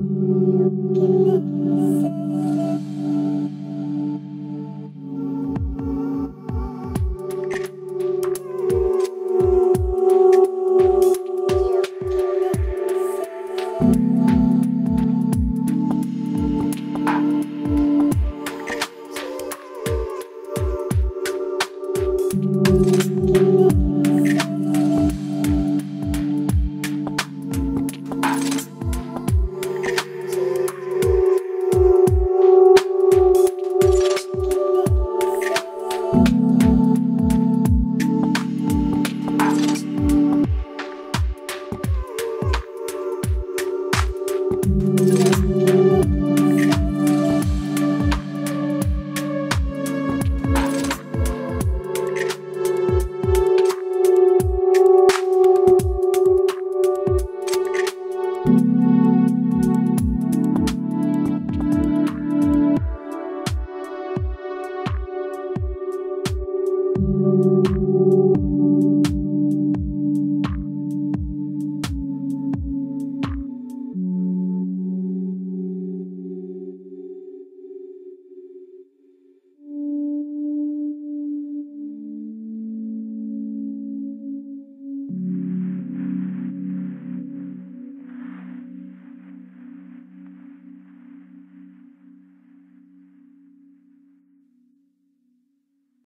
You. give me